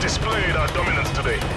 displayed our dominance today.